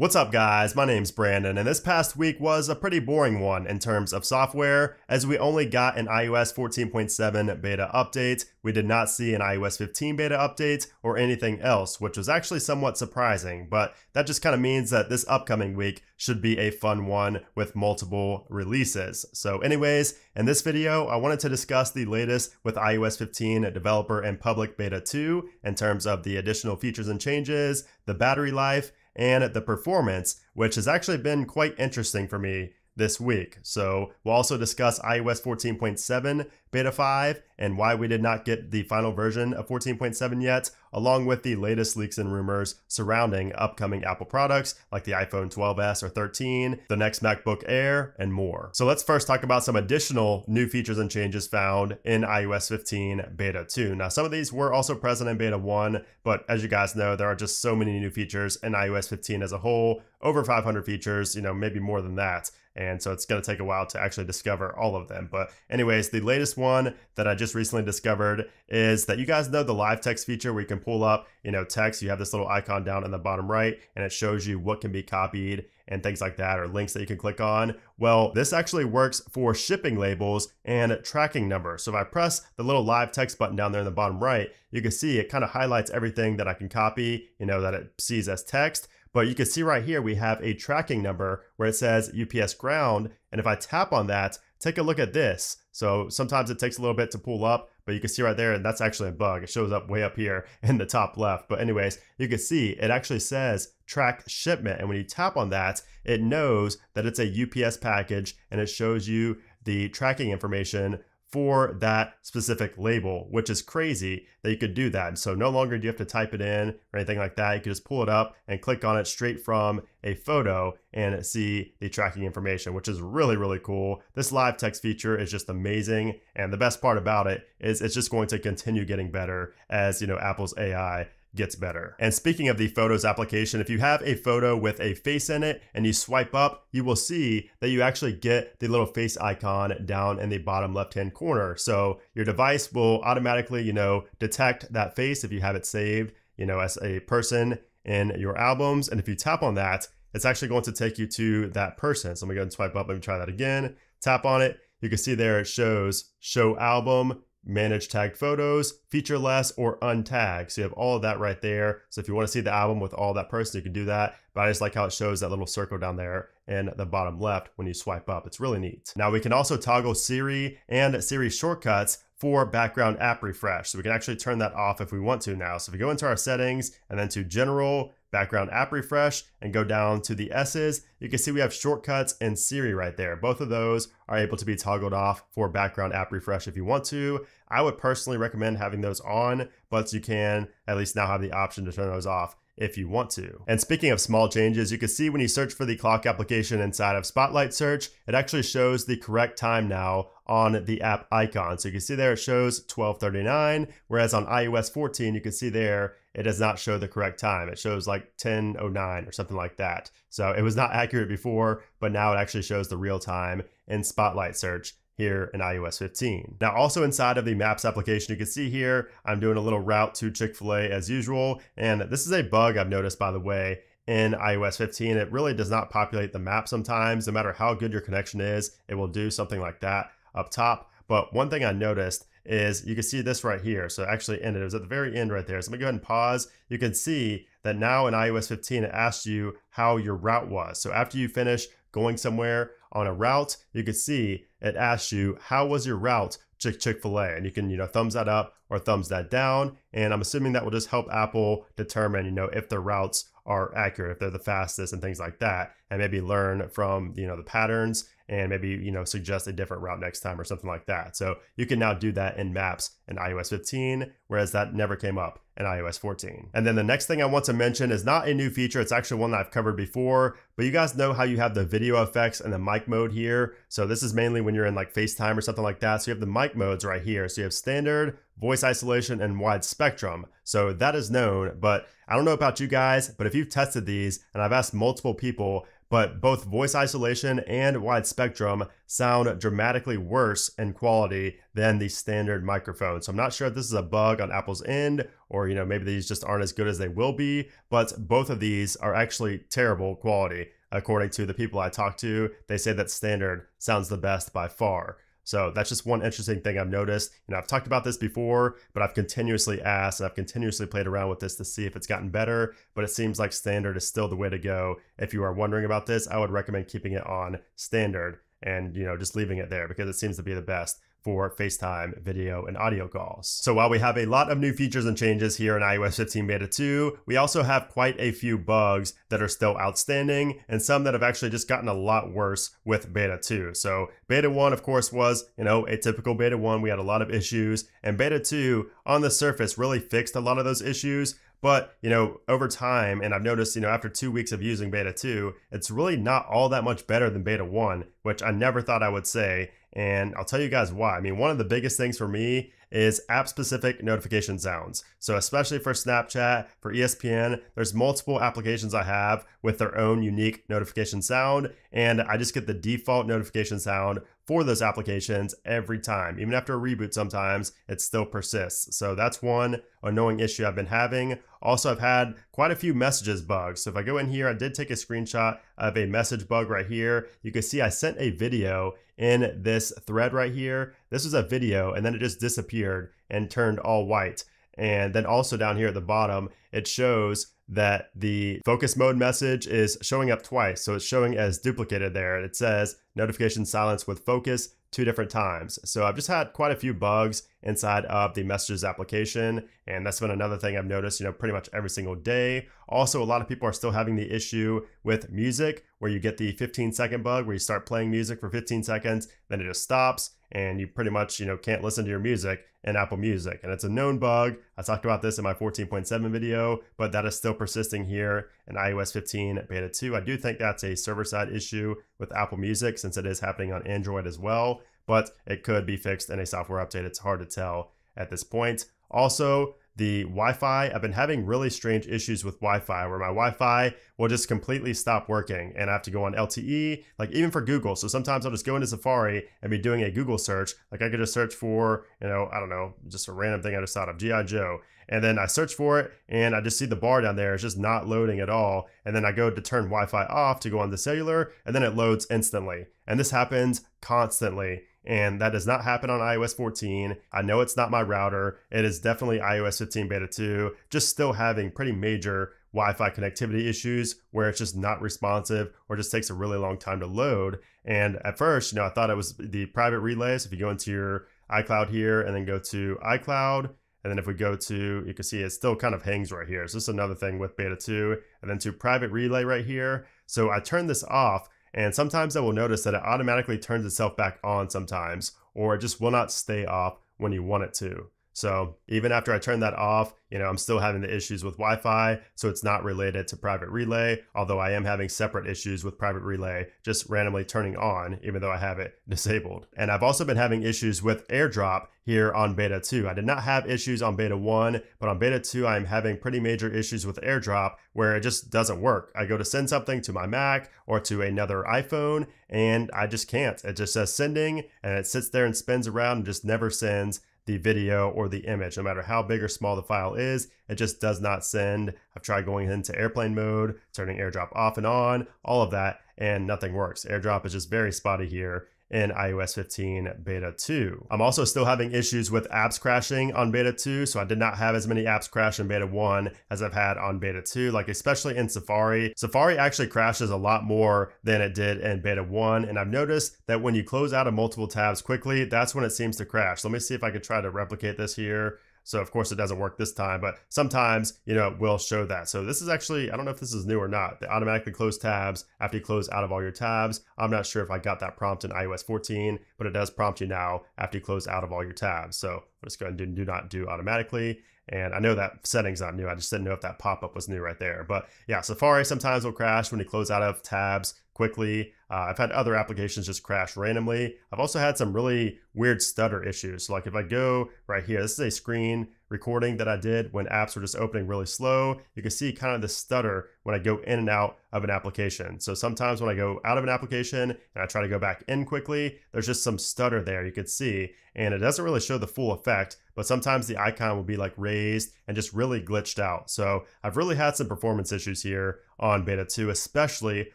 What's up guys, my name's Brandon and this past week was a pretty boring one in terms of software as we only got an iOS 14.7 beta update, we did not see an iOS 15 beta update or anything else, which was actually somewhat surprising, but that just kind of means that this upcoming week should be a fun one with multiple releases. So anyways, in this video, I wanted to discuss the latest with iOS 15 developer and public beta 2 in terms of the additional features and changes, the battery life, and the performance, which has actually been quite interesting for me this week. So we'll also discuss iOS 14.7 Beta 5 and why we did not get the final version of 14.7 yet, along with the latest leaks and rumors surrounding upcoming Apple products like the iPhone 12s or 13, the next MacBook Air, and more. So let's first talk about some additional new features and changes found in iOS 15 Beta 2. Now, some of these were also present in Beta 1, but as you guys know, there are just so many new features in iOS 15 as a whole, over 500 features, you know, maybe more than that. And so it's going to take a while to actually discover all of them. But, anyways, the latest one that I just recently discovered is that you guys know the live text feature where you can pull up, you know, text. You have this little icon down in the bottom right and it shows you what can be copied and things like that or links that you can click on. Well, this actually works for shipping labels and tracking numbers. So if I press the little live text button down there in the bottom right, you can see it kind of highlights everything that I can copy, you know, that it sees as text. But you can see right here, we have a tracking number where it says UPS ground. And if I tap on that, take a look at this. So sometimes it takes a little bit to pull up, but you can see right there, and that's actually a bug. It shows up way up here in the top left. But anyways, you can see it actually says track shipment. And when you tap on that, it knows that it's a UPS package and it shows you the tracking information for that specific label, which is crazy that you could do that. And So no longer do you have to type it in or anything like that. You can just pull it up and click on it straight from a photo and see the tracking information, which is really, really cool. This live text feature is just amazing. And the best part about it is it's just going to continue getting better as, you know, Apple's AI gets better. And speaking of the Photos application, if you have a photo with a face in it and you swipe up, you will see that you actually get the little face icon down in the bottom left-hand corner. So your device will automatically, you know, detect that face if you have it saved, you know, as a person in your albums. And if you tap on that, it's actually going to take you to that person. So I'm gonna go and swipe up. Let me try that again. Tap on it. You can see there it shows show album manage tagged photos, feature less, or untag. So you have all of that right there. So if you want to see the album with all that person, you can do that. But I just like how it shows that little circle down there in the bottom left when you swipe up. It's really neat. Now we can also toggle Siri and Siri shortcuts for background app refresh. So we can actually turn that off if we want to now. So if we go into our settings and then to general, background app refresh and go down to the S's, you can see we have shortcuts and Siri right there. Both of those are able to be toggled off for background app refresh if you want to. I would personally recommend having those on, but you can at least now have the option to turn those off if you want to. And speaking of small changes, you can see when you search for the clock application inside of Spotlight Search, it actually shows the correct time now on the app icon. So you can see there it shows 1239, whereas on iOS 14, you can see there it does not show the correct time. It shows like 1009 or something like that. So it was not accurate before, but now it actually shows the real time in Spotlight Search here in iOS 15. Now also inside of the Maps application, you can see here, I'm doing a little route to Chick-fil-A as usual. And this is a bug I've noticed by the way in iOS 15. It really does not populate the map sometimes. No matter how good your connection is, it will do something like that up top. But one thing I noticed is you can see this right here. So actually ended. It was at the very end right there. So let me go ahead and pause. You can see that now in iOS 15, it asks you how your route was. So after you finish going somewhere on a route, you can see it asks you, how was your route to Chick-fil-A? And you can, you know, thumbs that up or thumbs that down. And I'm assuming that will just help Apple determine, you know, if the routes are accurate, if they're the fastest and things like that, and maybe learn from, you know, the patterns and maybe, you know, suggest a different route next time or something like that. So you can now do that in maps in iOS 15, whereas that never came up in iOS 14. And then the next thing I want to mention is not a new feature. It's actually one that I've covered before, but you guys know how you have the video effects and the mic mode here. So this is mainly when you're in like FaceTime or something like that. So you have the mic modes right here. So you have standard, voice isolation, and wide spectrum. So that is known, but I don't know about you guys, but if you've tested these and I've asked multiple people, but both voice isolation and wide spectrum sound dramatically worse in quality than the standard microphone. So I'm not sure if this is a bug on Apple's end or you know maybe these just aren't as good as they will be, but both of these are actually terrible quality according to the people I talked to. They say that standard sounds the best by far. So that's just one interesting thing I've noticed. Know, I've talked about this before, but I've continuously asked and I've continuously played around with this to see if it's gotten better. But it seems like standard is still the way to go. If you are wondering about this, I would recommend keeping it on standard and you know just leaving it there because it seems to be the best for FaceTime video and audio calls. So while we have a lot of new features and changes here in iOS 15 Beta 2, we also have quite a few bugs that are still outstanding and some that have actually just gotten a lot worse with Beta 2. So Beta 1 of course was, you know, a typical Beta 1, we had a lot of issues and Beta 2 on the surface really fixed a lot of those issues, but, you know, over time, and I've noticed, you know, after two weeks of using beta 2, it's really not all that much better than beta 1, which I never thought I would say. And I'll tell you guys why. I mean, one of the biggest things for me is app specific notification sounds. So, especially for Snapchat, for ESPN, there's multiple applications I have with their own unique notification sound, and I just get the default notification sound for those applications every time. Even after a reboot, sometimes it still persists. So, that's one annoying issue I've been having. Also, I've had quite a few messages bugs. So, if I go in here, I did take a screenshot of a message bug right here. You can see I sent a video in this thread right here. This was a video and then it just disappeared and turned all white. And then also down here at the bottom, it shows that the focus mode message is showing up twice. So it's showing as duplicated there. It says notification silence with focus two different times. So I've just had quite a few bugs inside of the messages application. And that's been another thing I've noticed, you know, pretty much every single day. Also, a lot of people are still having the issue with music where you get the 15 second bug where you start playing music for 15 seconds, then it just stops and you pretty much, you know, can't listen to your music in Apple Music. And it's a known bug. I talked about this in my 14.7 video, but that is still persisting here in iOS 15 beta 2. I do think that's a server side issue with Apple Music since it is happening on Android as well, but it could be fixed in a software update. It's hard to tell at this point. Also, the Wi-Fi. I've been having really strange issues with Wi-Fi where my Wi-Fi will just completely stop working and I have to go on LTE, like even for Google. So sometimes I'll just go into Safari and be doing a Google search. Like I could just search for, you know, I don't know, just a random thing I just thought of, G.I. Joe. And then I search for it and I just see the bar down there. It's just not loading at all. And then I go to turn Wi-Fi off to go on the cellular and then it loads instantly. And this happens constantly and that does not happen on iOS 14. I know it's not my router. It is definitely iOS 15 beta 2, just still having pretty major Wi-Fi connectivity issues where it's just not responsive or just takes a really long time to load. And at first, you know, I thought it was the private relays. If you go into your iCloud here and then go to iCloud, and then if we go to, you can see it still kind of hangs right here. So this is another thing with beta 2. And then to private relay right here. So I turned this off and sometimes I will notice that it automatically turns itself back on sometimes, or it just will not stay off when you want it to. So even after I turn that off, you know, I'm still having the issues with Wi-Fi, so it's not related to private relay, although I am having separate issues with private relay just randomly turning on, even though I have it disabled. And I've also been having issues with AirDrop here on beta 2. I did not have issues on beta 1, but on beta 2, I'm having pretty major issues with AirDrop where it just doesn't work. I go to send something to my Mac or to another iPhone, and I just can't. It just says sending, and it sits there and spins around and just never sends the video or the image. No matter how big or small the file is, it just does not send. I've tried going into airplane mode, turning AirDrop off and on, all of that, and nothing works. AirDrop is just very spotty here in iOS 15 beta 2. I'm also still having issues with apps crashing on beta 2, so I did not have as many apps crash in beta 1 as I've had on beta 2, like especially in Safari. Safari actually crashes a lot more than it did in beta 1, and I've noticed that when you close out of multiple tabs quickly, that's when it seems to crash. Let me see if I can try to replicate this here. So of course it doesn't work this time, but sometimes, you know, it will show that. So this is actually, I don't know if this is new or not. They automatically close tabs after you close out of all your tabs. I'm not sure if I got that prompt in iOS 14, but it does prompt you now after you close out of all your tabs. So just going to do, do not do automatically. And I know that setting's not new. I just didn't know if that pop-up was new right there. But yeah, Safari sometimes will crash when you close out of tabs quickly. Uh, I've had other applications just crash randomly. I've also had some really weird stutter issues. So like if I go right here, this is a screen recording that I did when apps were just opening really slow, you can see kind of the stutter when I go in and out of an application. So sometimes when I go out of an application and I try to go back in quickly, there's just some stutter there you could see, and it doesn't really show the full effect, but sometimes the icon will be like raised and just really glitched out. So I've really had some performance issues here on beta 2, especially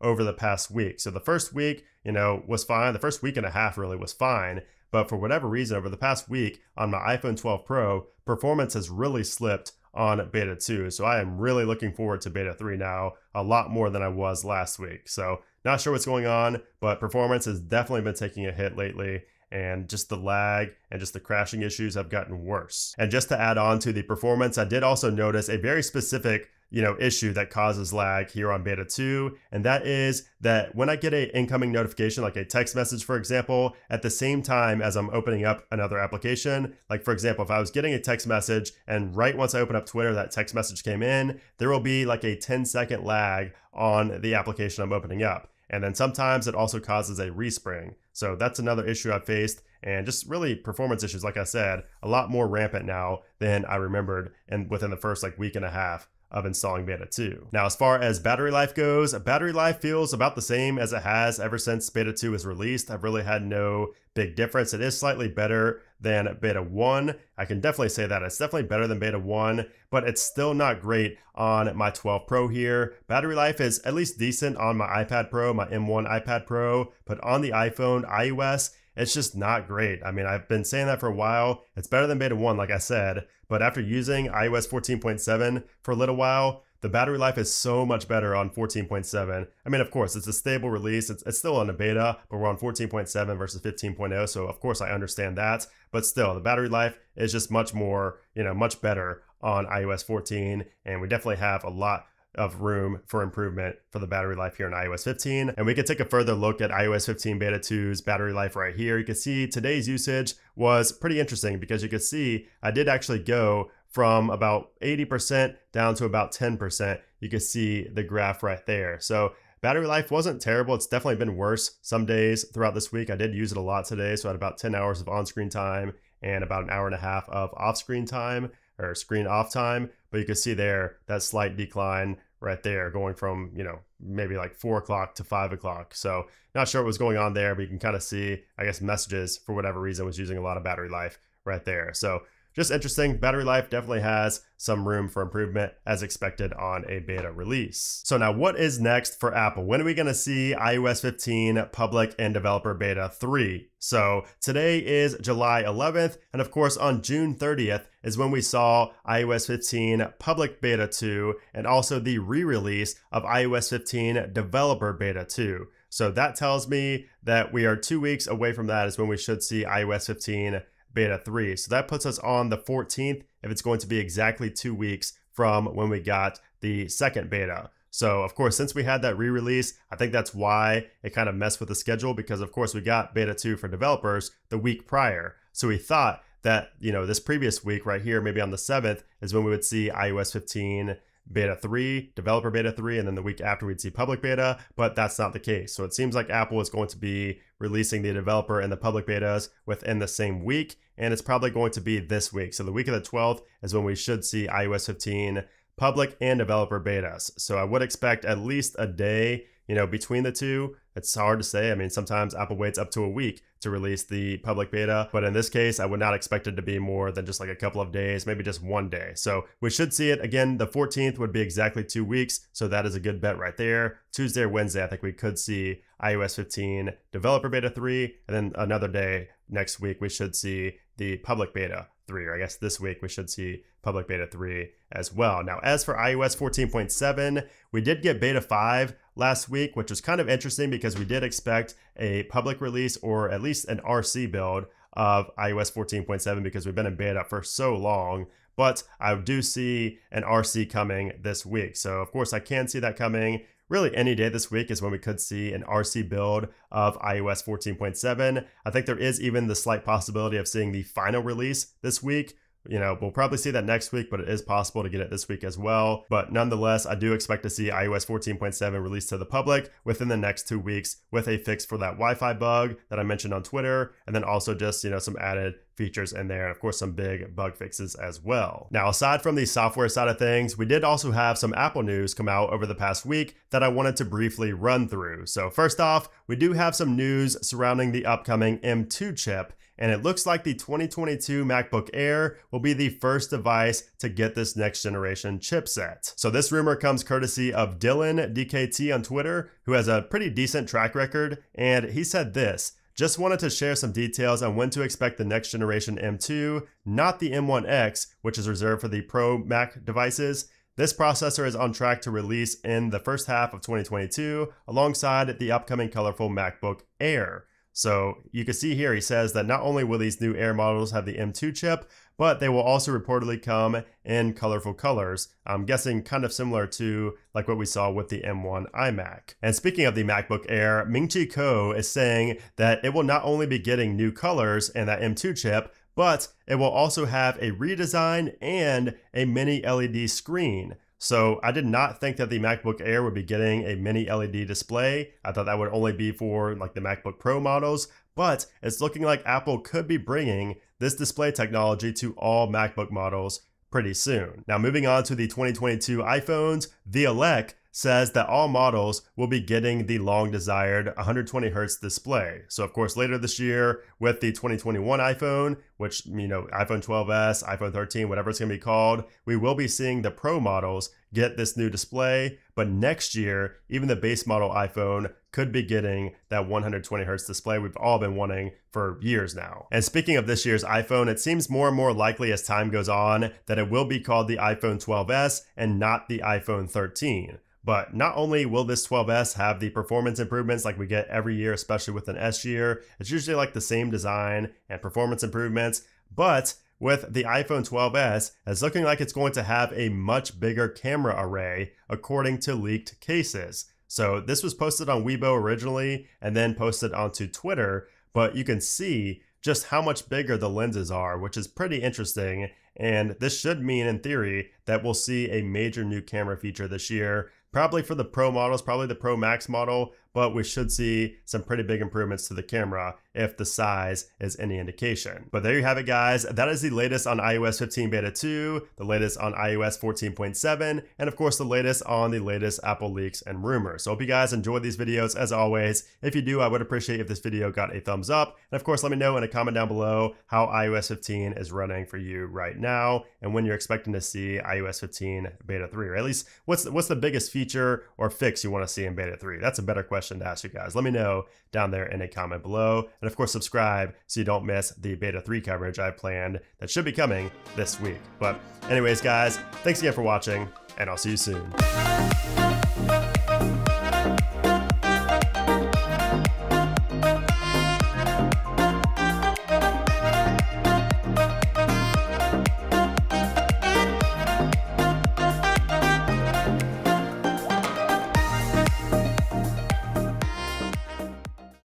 over the past week. So the first week, you know, was fine. The first week and a half really was fine. But for whatever reason, over the past week on my iPhone 12 Pro, performance has really slipped on beta 2. So I am really looking forward to beta 3 now, a lot more than I was last week. So not sure what's going on, but performance has definitely been taking a hit lately and just the lag and just the crashing issues have gotten worse. And just to add on to the performance, I did also notice a very specific you know issue that causes lag here on beta 2 and that is that when i get a incoming notification like a text message for example at the same time as i'm opening up another application like for example if i was getting a text message and right once i open up twitter that text message came in there will be like a 10 second lag on the application i'm opening up and then sometimes it also causes a respring so that's another issue i've faced and just really performance issues like i said a lot more rampant now than i remembered and within the first like week and a half of installing Beta 2. Now, as far as battery life goes, battery life feels about the same as it has ever since Beta 2 was released. I've really had no big difference. It is slightly better than Beta 1. I can definitely say that. It's definitely better than Beta 1, but it's still not great on my 12 Pro here. Battery life is at least decent on my iPad Pro, my M1 iPad Pro, but on the iPhone, iOS, it's just not great. I mean, I've been saying that for a while. It's better than beta 1, like I said, but after using iOS 14.7 for a little while, the battery life is so much better on 14.7. I mean, of course, it's a stable release. It's, it's still on a beta, but we're on 14.7 versus 15.0. So, of course, I understand that. But still, the battery life is just much more, you know, much better on iOS 14. And we definitely have a lot of room for improvement for the battery life here in iOS 15. And we can take a further look at iOS 15 Beta 2's battery life right here. You can see today's usage was pretty interesting because you can see I did actually go from about 80% down to about 10%. You can see the graph right there. So battery life wasn't terrible. It's definitely been worse some days throughout this week. I did use it a lot today. So I had about 10 hours of on-screen time and about an hour and a half of off-screen time or screen off time. But you can see there that slight decline right there going from, you know, maybe like four o'clock to five o'clock. So not sure what was going on there, but you can kind of see, I guess, messages for whatever reason was using a lot of battery life right there. So just interesting. Battery life definitely has some room for improvement as expected on a beta release. So now what is next for Apple? When are we going to see iOS 15 public and developer beta 3? So today is July 11th, and of course on June 30th is when we saw iOS 15 public beta 2 and also the re-release of iOS 15 developer beta 2. So that tells me that we are two weeks away from that is when we should see iOS 15 beta 3. So that puts us on the 14th if it's going to be exactly two weeks from when we got the second beta. So, of course, since we had that re release, I think that's why it kind of messed with the schedule because, of course, we got beta 2 for developers the week prior. So we thought that, you know, this previous week right here, maybe on the 7th, is when we would see iOS 15 beta 3, developer beta 3, and then the week after we'd see public beta, but that's not the case. So it seems like Apple is going to be releasing the developer and the public betas within the same week, and it's probably going to be this week. So the week of the 12th is when we should see iOS 15 public and developer betas. So I would expect at least a day you know, between the two, it's hard to say. I mean, sometimes Apple waits up to a week to release the public beta, but in this case, I would not expect it to be more than just like a couple of days, maybe just one day. So we should see it again. The 14th would be exactly two weeks, so that is a good bet right there. Tuesday or Wednesday, I think we could see iOS 15 developer beta 3, and then another day next week, we should see the public beta 3, or I guess this week we should see public beta 3 as well. Now, as for iOS 14.7, we did get beta 5 last week, which was kind of interesting because we did expect a public release or at least an RC build of iOS 14.7 because we've been in beta for so long. But I do see an RC coming this week. So, of course, I can see that coming really any day this week is when we could see an RC build of iOS 14.7. I think there is even the slight possibility of seeing the final release this week You know, we'll probably see that next week, but it is possible to get it this week as well. But nonetheless, I do expect to see iOS 14.7 released to the public within the next two weeks with a fix for that Wi Fi bug that I mentioned on Twitter, and then also just, you know, some added features in there, and of course, some big bug fixes as well. Now, aside from the software side of things, we did also have some Apple news come out over the past week that I wanted to briefly run through. So, first off, we do have some news surrounding the upcoming M2 chip and it looks like the 2022 MacBook Air will be the first device to get this next generation chipset. So this rumor comes courtesy of Dylan DKT on Twitter, who has a pretty decent track record, and he said this. Just wanted to share some details on when to expect the next generation M2, not the M1X, which is reserved for the Pro Mac devices. This processor is on track to release in the first half of 2022 alongside the upcoming colorful MacBook Air. So you can see here, he says that not only will these new Air models have the M2 chip, but they will also reportedly come in colorful colors. I'm guessing kind of similar to like what we saw with the M1 iMac. And speaking of the MacBook Air, Ming-Chi Kuo is saying that it will not only be getting new colors in that M2 chip, but it will also have a redesign and a mini LED screen. So I did not think that the MacBook Air would be getting a mini LED display. I thought that would only be for like the MacBook Pro models, but it's looking like Apple could be bringing this display technology to all MacBook models pretty soon. Now moving on to the 2022 iPhones, the Elec says that all models will be getting the long desired 120 hertz display. So of course later this year with the 2021 iPhone, which you know iPhone 12s, iPhone 13, whatever it's going to be called, we will be seeing the Pro models get this new display, but next year even the base model iPhone could be getting that 120 hertz display we've all been wanting for years now. And speaking of this year's iPhone, it seems more and more likely as time goes on that it will be called the iPhone 12s and not the iPhone 13. But not only will this 12S have the performance improvements like we get every year, especially with an S year, it's usually like the same design and performance improvements, but with the iPhone 12s, it's looking like it's going to have a much bigger camera array according to leaked cases. So this was posted on Weibo originally and then posted onto Twitter, but you can see just how much bigger the lenses are, which is pretty interesting. And this should mean, in theory, that we'll see a major new camera feature this year probably for the Pro models, probably the Pro Max model, but we should see some pretty big improvements to the camera if the size is any indication. But there you have it guys, that is the latest on iOS 15 Beta 2, the latest on iOS 14.7, and of course the latest on the latest Apple leaks and rumors. So hope you guys enjoyed these videos as always. If you do, I would appreciate if this video got a thumbs up, and of course let me know in a comment down below how iOS 15 is running for you right now, and when you're expecting to see iOS 15 Beta 3, or at least what's the, what's the biggest feature or fix you want to see in Beta 3? That's a better question to ask you guys. Let me know down there in a comment below. And of course, subscribe so you don't miss the beta 3 coverage I planned that should be coming this week. But, anyways, guys, thanks again for watching, and I'll see you soon.